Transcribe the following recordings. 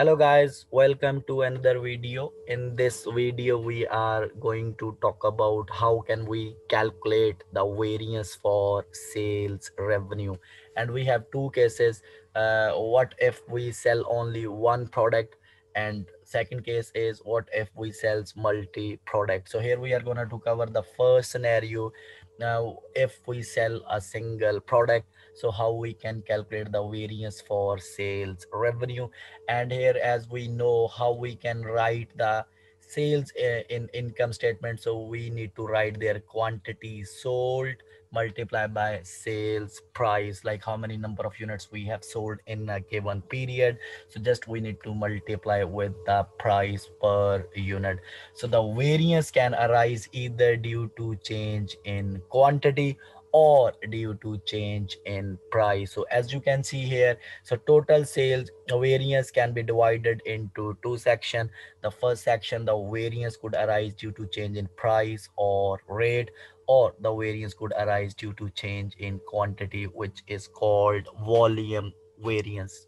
hello guys. Welcome to another video. In this video we are going to talk about how can we calculate the variance for sales revenue. And we have two cases. Uh, what if we sell only one product? And second case is what if we sells multi product so here we are going to cover the first scenario. Now if we sell a single product so how we can calculate the variance for sales revenue. And here as we know how we can write the sales uh, in income statement. So we need to write their quantity sold multiply by sales price. Like how many number of units we have sold in a given period. So just we need to multiply with the price per unit. So the variance can arise either due to change in quantity or due to change in price. So as you can see here so total sales variance can be divided into two section. The first section the variance could arise due to change in price or rate or the variance could arise due to change in quantity which is called volume variance.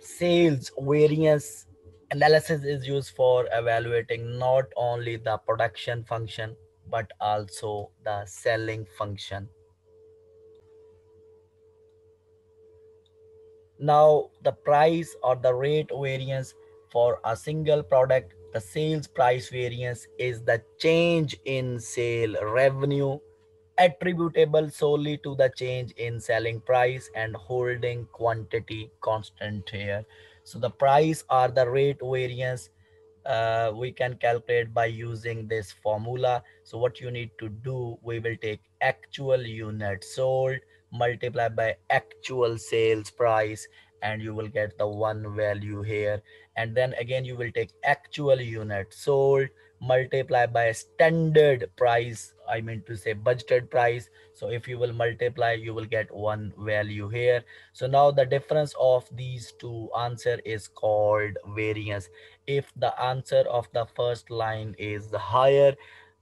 Sales variance analysis is used for evaluating not only the production function but also the selling function. Now the price or the rate variance for a single product the sales price variance is the change in sale revenue attributable solely to the change in selling price and holding quantity constant here. So the price or the rate variance uh, we can calculate by using this formula. So what you need to do we will take actual unit sold multiply by actual sales price and you will get the one value here. And then again you will take actual unit sold multiply by standard price i mean to say budgeted price. So if you will multiply you will get one value here. So now the difference of these two answer is called variance. If the answer of the first line is higher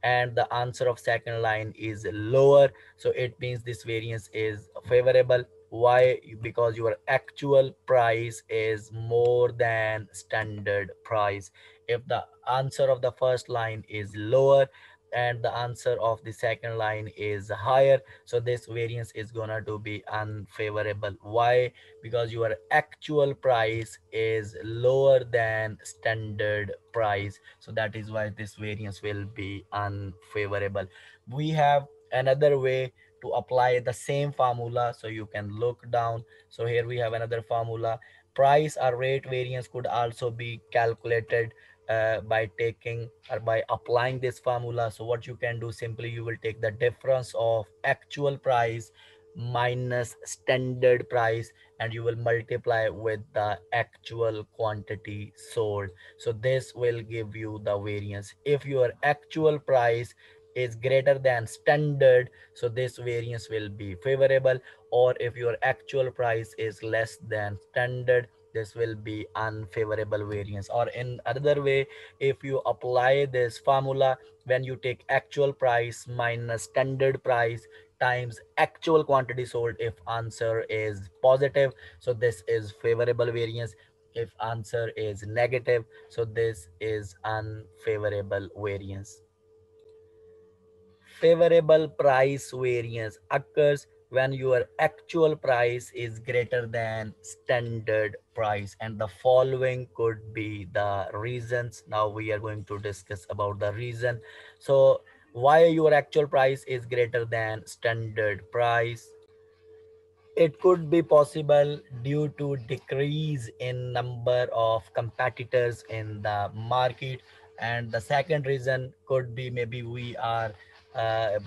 and the answer of second line is lower so it means this variance is favorable. Why? Because your actual price is more than standard price. If the answer of the first line is lower and the answer of the second line is higher. So this variance is gonna to be unfavorable. Why? Because your actual price is lower than standard price. So that is why this variance will be unfavorable. We have another way to apply the same formula so you can look down. So here we have another formula. Price or rate variance could also be calculated uh, by taking or by applying this formula. So what you can do simply you will take the difference of actual price minus standard price and you will multiply with the actual quantity sold. So this will give you the variance. If your actual price is greater than standard so this variance will be favorable. Or if your actual price is less than standard this will be unfavorable variance. Or in another way if you apply this formula when you take actual price minus standard price times actual quantity sold if answer is positive so this is favorable variance. If answer is negative so this is unfavorable variance. Favorable price variance occurs when your actual price is greater than standard price. And the following could be the reasons. Now we are going to discuss about the reason. So why your actual price is greater than standard price? It could be possible due to decrease in number of competitors in the market. And the second reason could be maybe we are uh,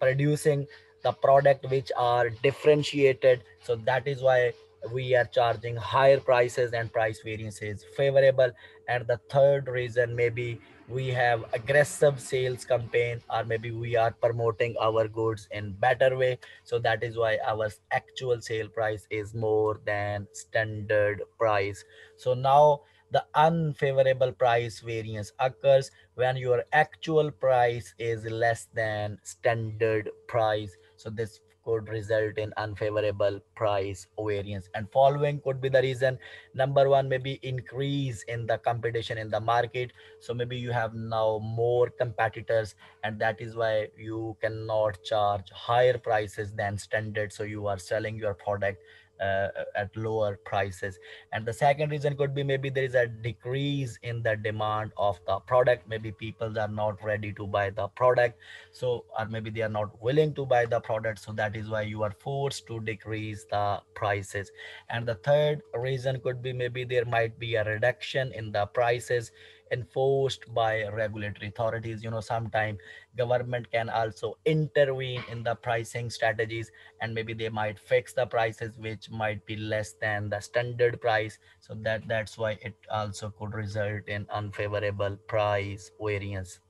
producing the product which are differentiated. So that is why we are charging higher prices and price variance is favorable. And the third reason maybe we have aggressive sales campaign or maybe we are promoting our goods in better way. So that is why our actual sale price is more than standard price. So now the unfavorable price variance occurs when your actual price is less than standard price so this could result in unfavorable price variance. And following could be the reason number one maybe increase in the competition in the market. So maybe you have now more competitors and that is why you cannot charge higher prices than standard. So you are selling your product uh, at lower prices. And the second reason could be maybe there is a decrease in the demand of the product. Maybe people are not ready to buy the product so or maybe they are not willing to buy the product. So that is why you are forced to decrease the prices. And the third reason could be maybe there might be a reduction in the prices enforced by regulatory authorities. You know sometimes government can also intervene in the pricing strategies and maybe they might fix the prices which might be less than the standard price. So that that's why it also could result in unfavorable price variance.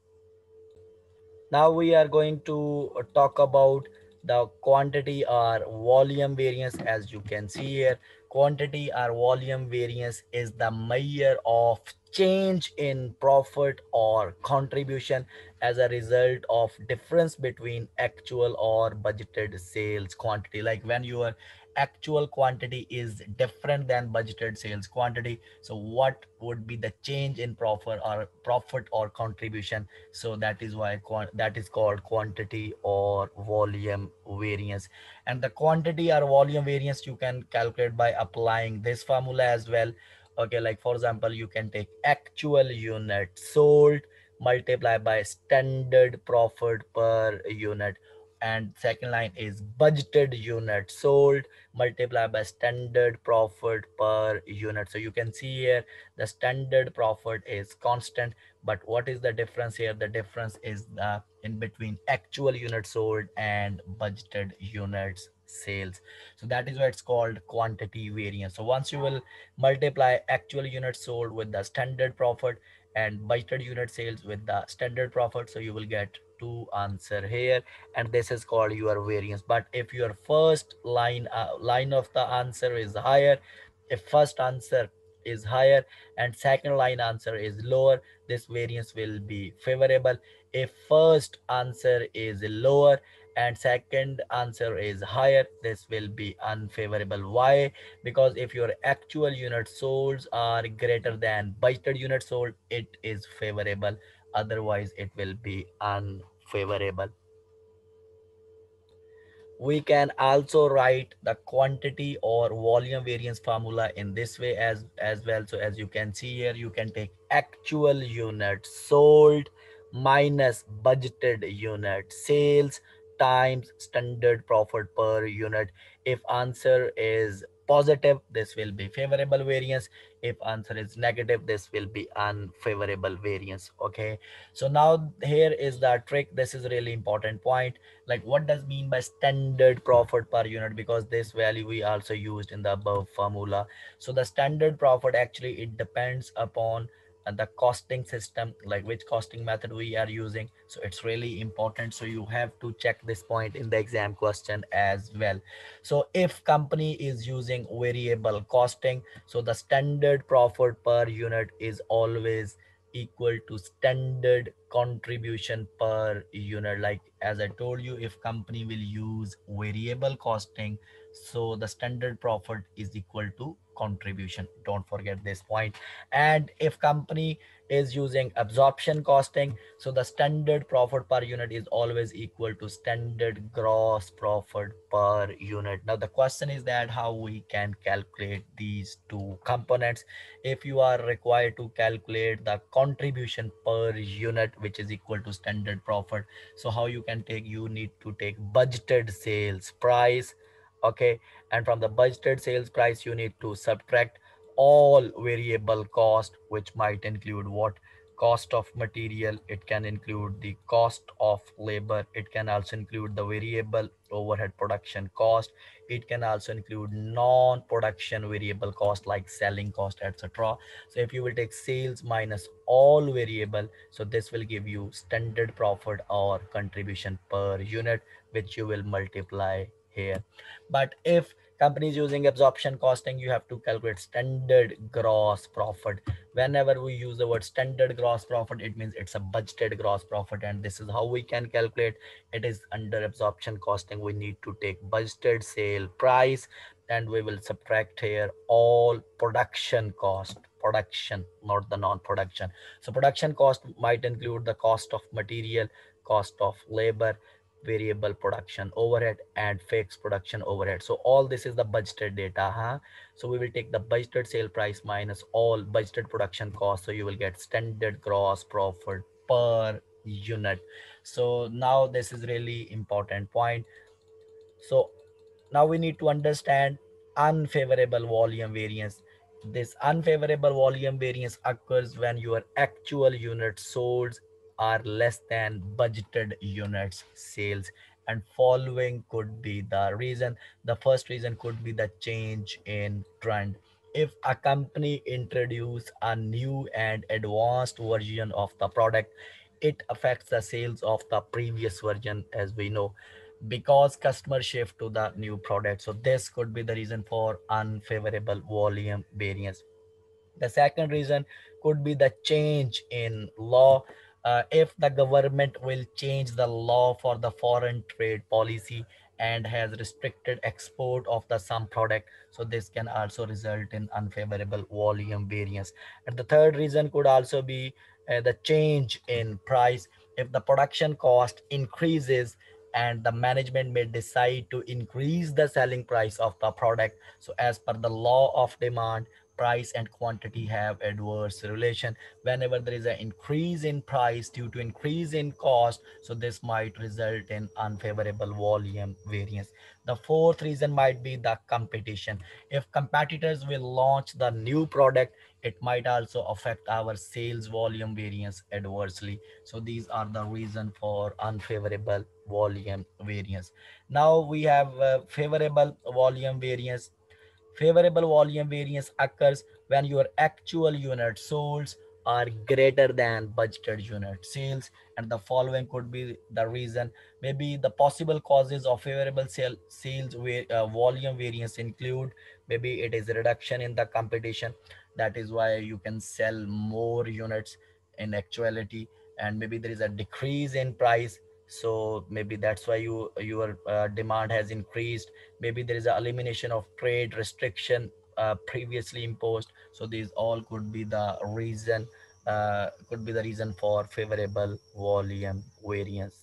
Now we are going to talk about the quantity or volume variance. As you can see here. Quantity or volume variance is the measure of change in profit or contribution as a result of difference between actual or budgeted sales quantity. Like when your actual quantity is different than budgeted sales quantity. So what would be the change in profit or profit or contribution so that is why that is called quantity or volume variance and the quantity or volume variance you can calculate by applying this formula as well okay like for example you can take actual unit sold multiply by standard profit per unit and second line is budgeted unit sold multiplied by standard profit per unit. So you can see here the standard profit is constant but what is the difference here? The difference is the in between actual units sold and budgeted units sales. So that is why it's called quantity variance. So once you will multiply actual units sold with the standard profit and budgeted unit sales with the standard profit so you will get two answer here and this is called your variance. But if your first line uh, line of the answer is higher if first answer is higher and second line answer is lower this variance will be favorable. If first answer is lower and second answer is higher this will be unfavorable. Why? Because if your actual unit sold are greater than budgeted unit sold it is favorable otherwise it will be unfavorable. We can also write the quantity or volume variance formula in this way as as well. So as you can see here you can take actual units sold minus budgeted unit sales times standard profit per unit. If answer is positive this will be favorable variance. If answer is negative this will be unfavorable variance okay? So now here is the trick. This is really important point. Like what does mean by standard profit per unit? Because this value we also used in the above formula. So the standard profit actually it depends upon and the costing system like which costing method we are using. So it's really important. So you have to check this point in the exam question as well. So if company is using variable costing so the standard profit per unit is always equal to standard contribution per unit. Like as i told you if company will use variable costing so the standard profit is equal to contribution. Don't forget this point. And if company is using absorption costing so the standard profit per unit is always equal to standard gross profit per unit. Now the question is that how we can calculate these two components. If you are required to calculate the contribution per unit which is equal to standard profit so how you can take you need to take budgeted sales price okay? And from the budgeted sales price you need to subtract all variable cost which might include what? Cost of material it can include the cost of labor it can also include the variable overhead production cost it can also include non-production variable cost like selling cost etc so if you will take sales minus all variable so this will give you standard profit or contribution per unit which you will multiply here. But if companies using absorption costing you have to calculate standard gross profit. Whenever we use the word standard gross profit it means it's a budgeted gross profit and this is how we can calculate. It is under absorption costing. We need to take budgeted sale price and we will subtract here all production cost production not the non-production. So production cost might include the cost of material cost of labor variable production overhead and fixed production overhead. So all this is the budgeted data huh? So we will take the budgeted sale price minus all budgeted production cost. So you will get standard gross profit per unit. So now this is really important point. So now we need to understand unfavorable volume variance. This unfavorable volume variance occurs when your actual units sold are less than budgeted units sales. And following could be the reason. The first reason could be the change in trend. If a company introduce a new and advanced version of the product it affects the sales of the previous version as we know because customers shift to the new product. So this could be the reason for unfavorable volume variance. The second reason could be the change in law. Uh, if the government will change the law for the foreign trade policy and has restricted export of the some product, so this can also result in unfavorable volume variance. And the third reason could also be uh, the change in price. If the production cost increases and the management may decide to increase the selling price of the product, so as per the law of demand price and quantity have adverse relation. Whenever there is an increase in price due to increase in cost so this might result in unfavorable volume variance. The fourth reason might be the competition. If competitors will launch the new product it might also affect our sales volume variance adversely. So these are the reason for unfavorable volume variance. Now we have uh, favorable volume variance Favorable volume variance occurs when your actual unit sold are greater than budgeted unit sales. And the following could be the reason. Maybe the possible causes of favorable sale, sales uh, volume variance include maybe it is a reduction in the competition. That is why you can sell more units in actuality. And maybe there is a decrease in price so maybe that's why you your uh, demand has increased. Maybe there is an elimination of trade restriction uh, previously imposed. So these all could be the reason uh, could be the reason for favorable volume variance.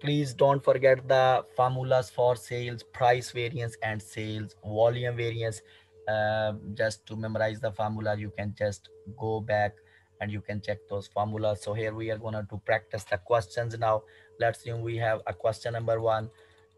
Please don't forget the formulas for sales price variance and sales volume variance. Uh, just to memorize the formula you can just go back and you can check those formulas. So here we are going to practice the questions now. Let's assume we have a question number one.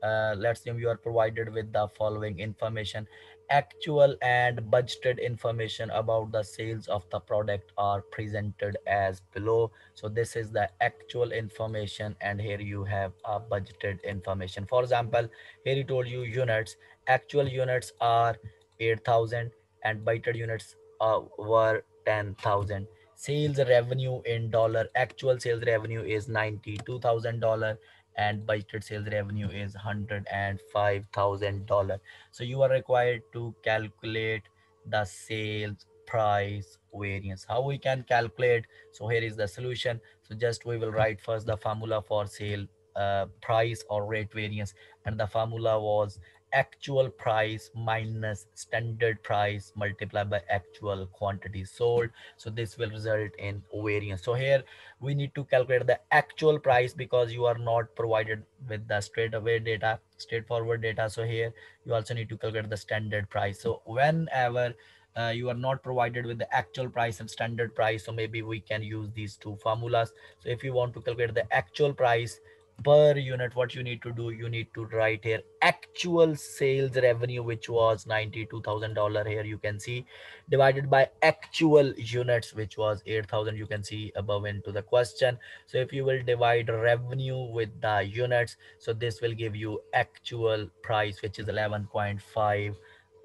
Uh, let's assume you are provided with the following information. Actual and budgeted information about the sales of the product are presented as below. So this is the actual information and here you have a budgeted information. For example here he told you units. Actual units are 8000 and budgeted units uh, were 10000 sales revenue in dollar actual sales revenue is $92000 and budgeted sales revenue is $105,000. So you are required to calculate the sales price variance. How we can calculate? So here is the solution. So just we will write first the formula for sale uh, price or rate variance and the formula was actual price minus standard price multiplied by actual quantity sold. So this will result in variance. So here we need to calculate the actual price because you are not provided with the straight away data straightforward data. So here you also need to calculate the standard price. So whenever uh, you are not provided with the actual price and standard price so maybe we can use these two formulas. So if you want to calculate the actual price per unit what you need to do you need to write here actual sales revenue which was $92,000 here you can see divided by actual units which was 8,000 you can see above into the question. So if you will divide revenue with the units so this will give you actual price which is 11.5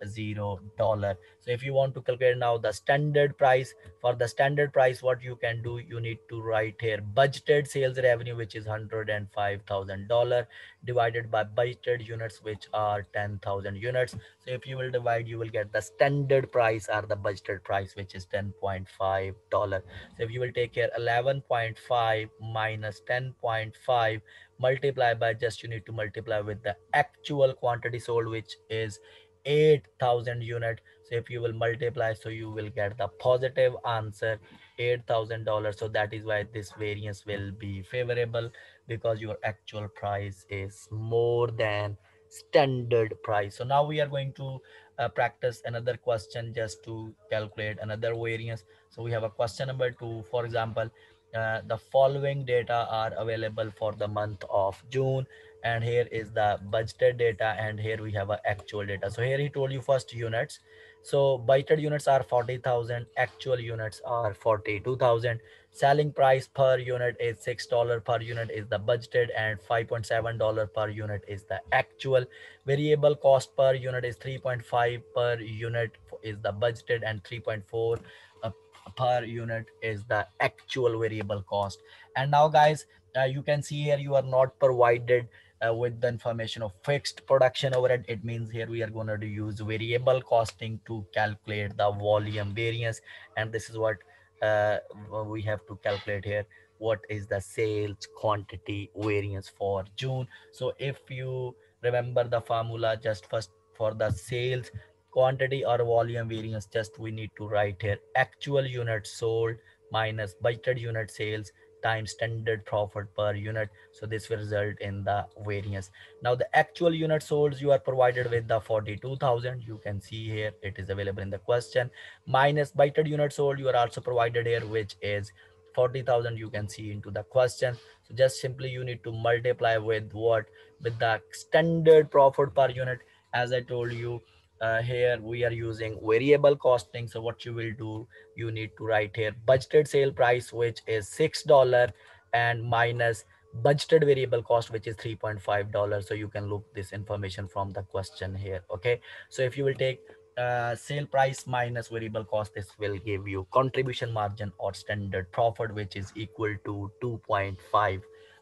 zero dollar. So if you want to calculate now the standard price for the standard price what you can do you need to write here budgeted sales revenue which is hundred and five thousand dollar divided by budgeted units which are ten thousand units. So if you will divide you will get the standard price or the budgeted price which is 10.5 dollar. So if you will take here 11.5 minus 10.5 multiply by just you need to multiply with the actual quantity sold which is 8000 unit. So if you will multiply so you will get the positive answer $8000 so that is why this variance will be favorable because your actual price is more than standard price. So now we are going to uh, practice another question just to calculate another variance. So we have a question number two. For example uh, the following data are available for the month of june and here is the budgeted data and here we have a actual data. So here he told you first units. So budgeted units are 40,000 actual units are 42,000 selling price per unit is six dollar per unit is the budgeted and 5.7 dollar per unit is the actual. Variable cost per unit is 3.5 per unit is the budgeted and 3.4 uh, per unit is the actual variable cost. And now guys uh, you can see here you are not provided uh, with the information of fixed production overhead it means here we are going to use variable costing to calculate the volume variance. And this is what uh, we have to calculate here. What is the sales quantity variance for june? So if you remember the formula just first for the sales quantity or volume variance just we need to write here actual units sold minus budgeted unit sales times standard profit per unit. So this will result in the variance. Now the actual unit sold you are provided with the 42000 you can see here it is available in the question. Minus budgeted unit sold you are also provided here which is 40000 you can see into the question. So just simply you need to multiply with what? With the standard profit per unit. As i told you uh, here we are using variable costing. So what you will do you need to write here budgeted sale price which is six dollar and minus budgeted variable cost which is 3.5 dollars so you can look this information from the question here okay? So if you will take uh, sale price minus variable cost this will give you contribution margin or standard profit which is equal to 2.5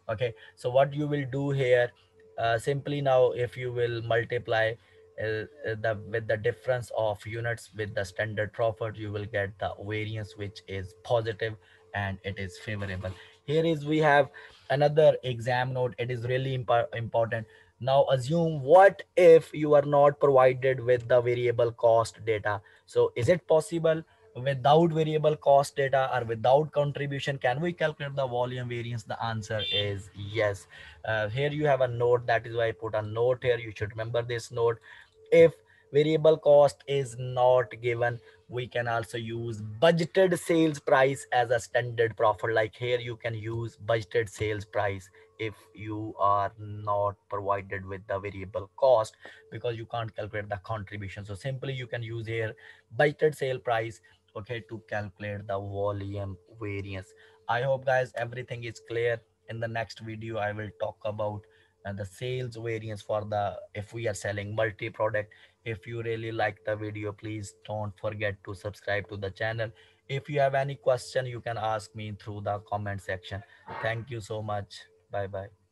okay? So what you will do here uh, simply now if you will multiply uh, the with the difference of units with the standard profit you will get the variance which is positive and it is favorable. Here is we have another exam note. It is really imp- important. Now assume what if you are not provided with the variable cost data? So is it possible without variable cost data or without contribution can we calculate the volume variance? The answer is yes. Uh, here you have a note. That is why i put a note here. You should remember this note if variable cost is not given we can also use budgeted sales price as a standard profit. Like here you can use budgeted sales price if you are not provided with the variable cost because you can't calculate the contribution. So simply you can use here budgeted sale price okay to calculate the volume variance. I hope guys everything is clear. In the next video i will talk about and the sales variance for the if we are selling multi product if you really like the video please don't forget to subscribe to the channel. If you have any question you can ask me through the comment section. Thank you so much. Bye bye